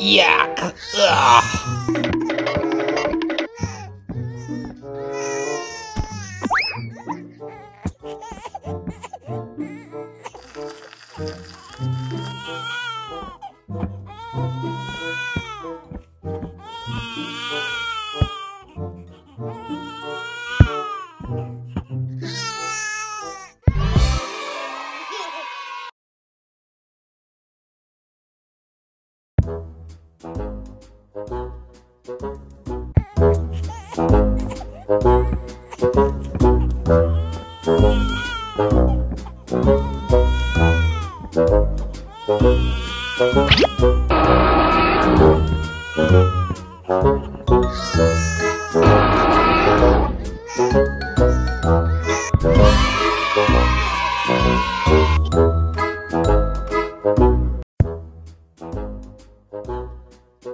Yuck! Ugh. Thank.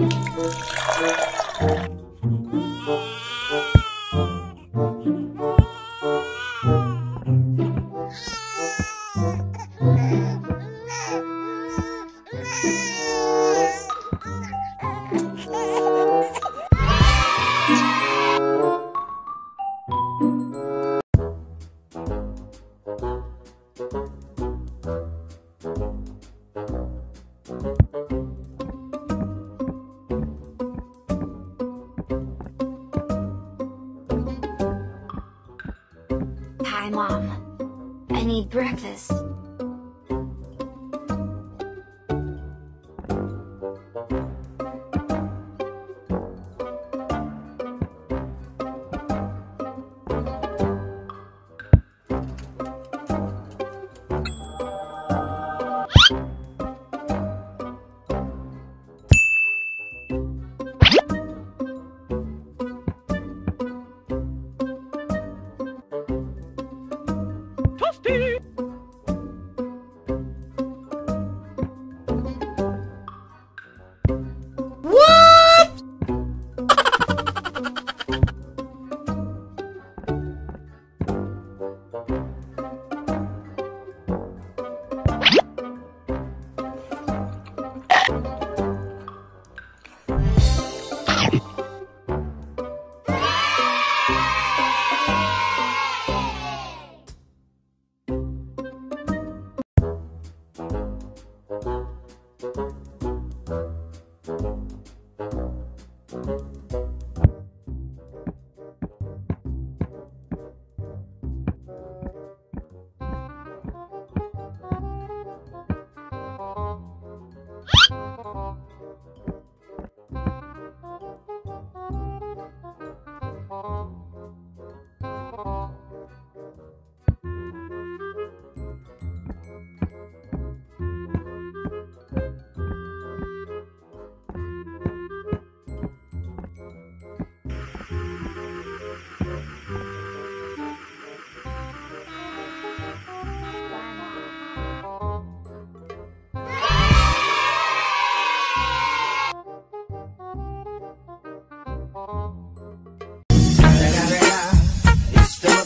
Hi, Mom. I need breakfast.